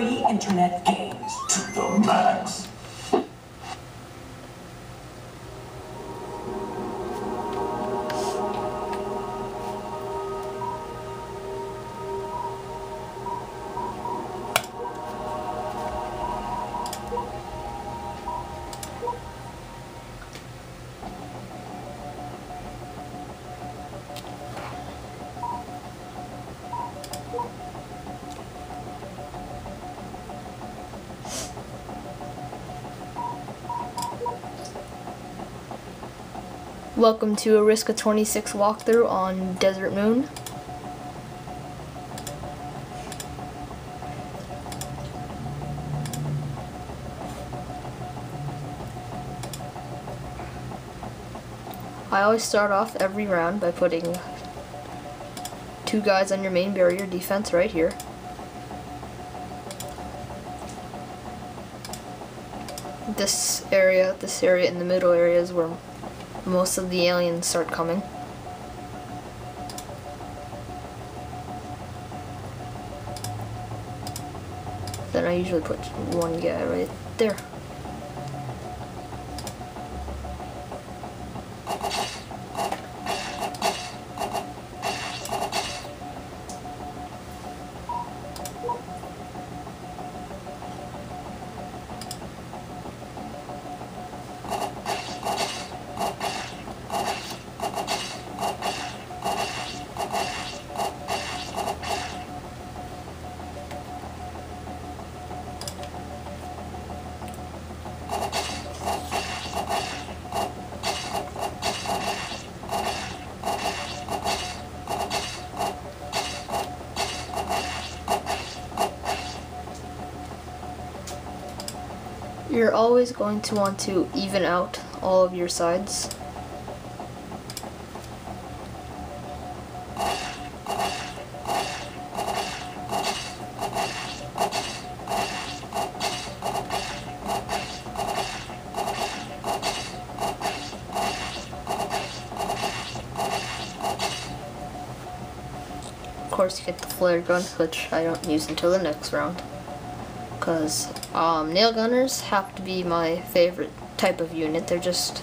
free internet games to the max. Welcome to ariska 26 walkthrough on Desert Moon. I always start off every round by putting two guys on your main barrier defense right here. This area, this area in the middle area is where most of the aliens start coming. Then I usually put one guy right there. You're always going to want to even out all of your sides. Of course, you get the flare gun, which I don't use until the next round because um, nail gunners have to be my favorite type of unit. They're just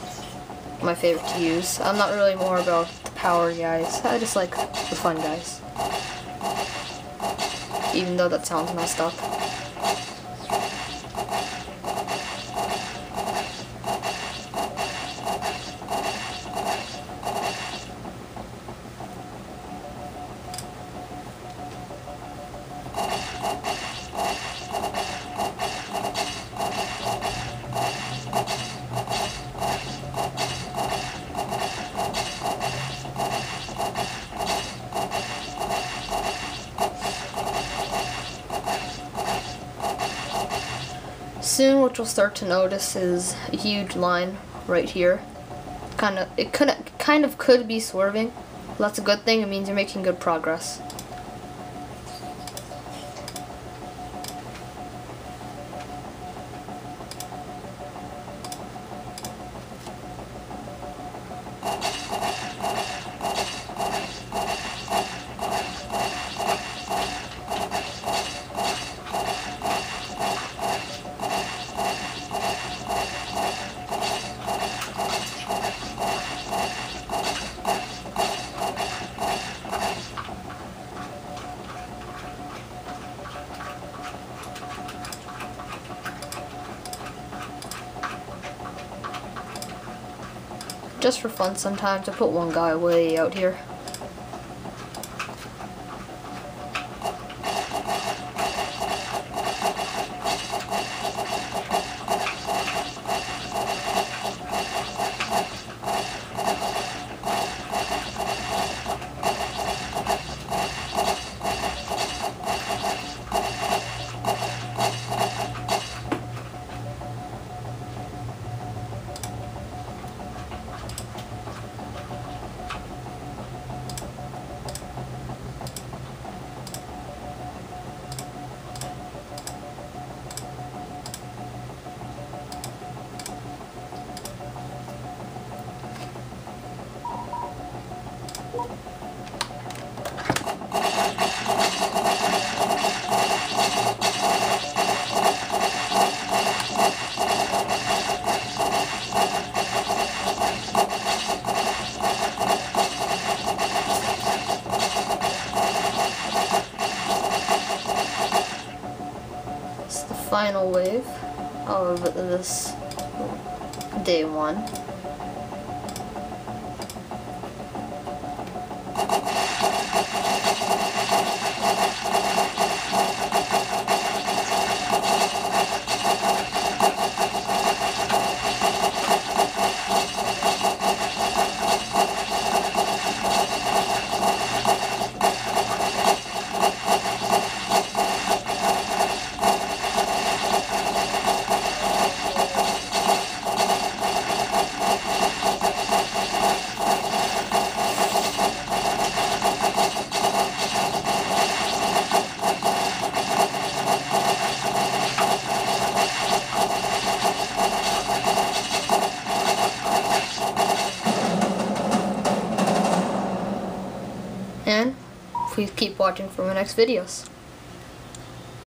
my favorite to use. I'm not really more about the power guys. I just like the fun guys. Even though that sounds messed up. Soon what you'll start to notice is a huge line right here. Kind of, it could, kind of could be swerving. That's a good thing, it means you're making good progress. Just for fun sometimes, I put one guy way out here. It's the final wave of this day one. Please keep watching for my next videos.